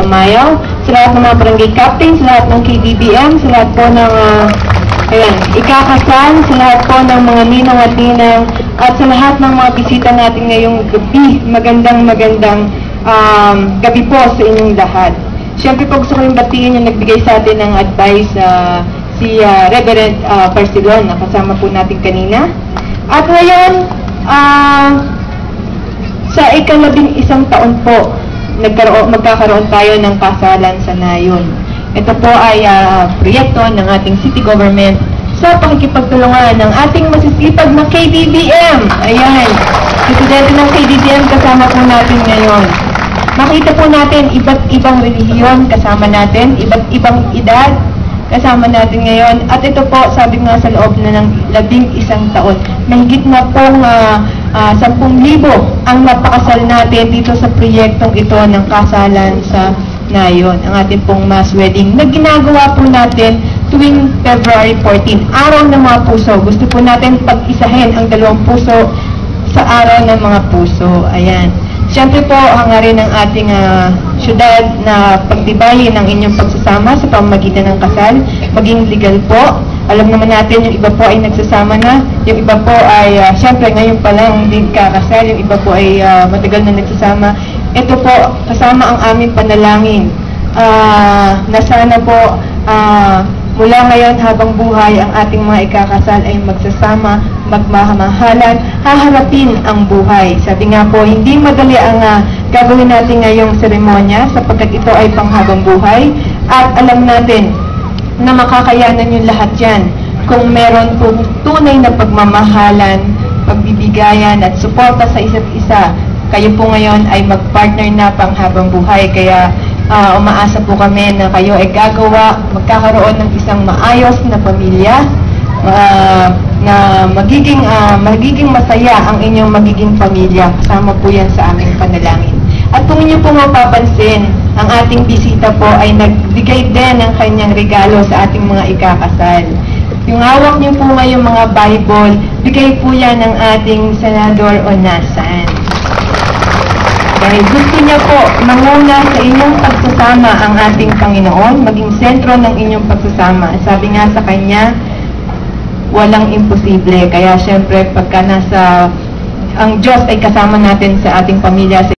Umayaw, sa lahat ng mga barangay captains, sa lahat ng KDBM, sa lahat po ng ah, ayan, ikakasal, sa lahat po ng mga ninang at ninang, at sa lahat ng mga bisita natin ngayong gabi. Magandang magandang um, gabi po sa inyong lahat. Siyempre po gusto ko yung batiin yung nagbigay sa atin ng advice ah, si ah, Reverend uh, Barcelon na kasama po natin kanina. At ngayon, ah, sa ikalabing isang taon po, nagkaroon, magkakaroon tayo ng kasalan sa Nayon. Ito po ay ah, proyekto ng ating city government sa pakikipagtulungan ng ating masisipag na KBBM. Ayan, presidente ng KBBM kasama po natin ngayon. Makita po natin iba't ibang relihiyon kasama natin, iba't ibang edad kasama natin ngayon. At ito po, sabi nga sa loob na ng labing isang taon, mahigit na pong uh, uh, 10,000 ang napakasal natin dito sa proyektong ito ng kasalan sa Nayon, ang ating pong mass wedding na ginagawa po natin tuwing February 14, araw ng mga puso. Gusto po natin pag-isahin ang dalawang puso sa araw ng mga puso. Ayan. Siyempre po, hangarin ng ating ah, syudad na pagtibayin ng inyong pagsasama sa pamamagitan ng kasal, maging legal po. Alam naman natin, yung iba po ay nagsasama na, yung iba po ay, ah, siyempre ngayon pa lang hindi kakasal, yung iba po ay ah, matagal na nagsasama. Ito po, kasama ang aming panalangin ah, na sana po ah, mula ngayon habang buhay ang ating mga ikakasal ay magsasama, magmahamahalan, haharapin ang buhay. Sabi nga po, hindi madali ang ah, gagawin natin ngayong seremonya sapagkat ito ay panghabang buhay at alam natin na makakayanan yung lahat yan kung meron pong tunay na pagmamahalan, pagbibigayan at suporta sa isa't isa. Kayo po ngayon ay mag-partner na panghabang buhay kaya ah, umaasa po kami na kayo ay gagawa, magkakaroon ng isang maayos na pamilya ah, na magiging ah, magiging masaya ang inyong magiging pamilya. Kasama po yan sa aming panalangin. Kung inyo po mapapansin, ang ating bisita po ay nagbigay din ng kanyang regalo sa ating mga ikakasal. Yung hawak niyo po ngayong mga Bible, bigay po yan ng ating Senador Onasan. Dahil gusto niya po manguna sa inyong pagsasama ang ating Panginoon, maging sentro ng inyong pagsasama. Sabi nga sa kanya, walang imposible. Kaya syempre, pagka nasa, ang Diyos ay kasama natin sa ating pamilya,